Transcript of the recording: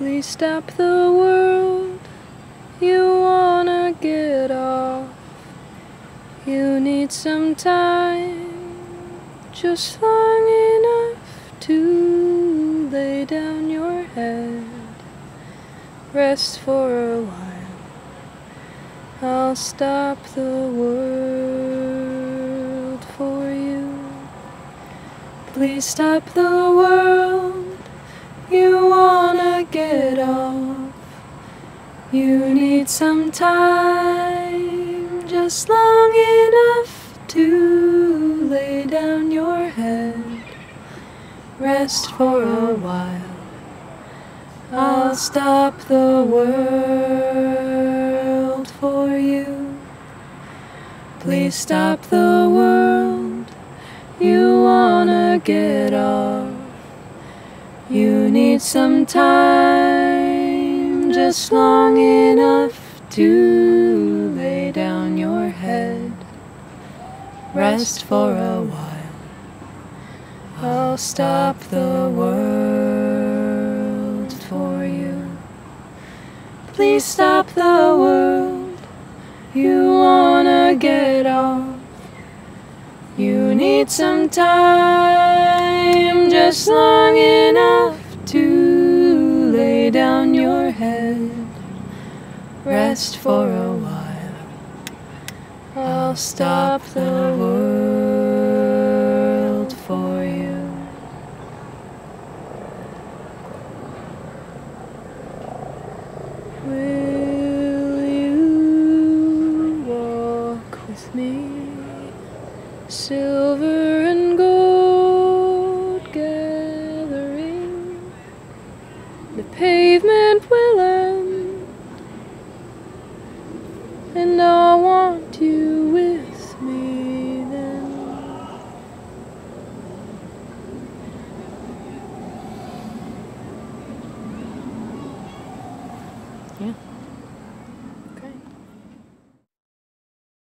Please stop the world. You wanna get off. You need some time, just long enough to lay down your head. Rest for a while. I'll stop the world for you. Please stop the world. Get off. You need some time, just long enough to lay down your head. Rest for a while. I'll stop the world for you. Please stop the world. You wanna get off. Need some time, just long enough to lay down your head. Rest for a while. I'll stop the world for you. Please stop the world. You wanna get off. You need some time, just long enough head. Rest for a while. I'll stop the world for you. Will you walk with me? Silver and gold gathering, the pavement will end, and I want you with me then. Yeah.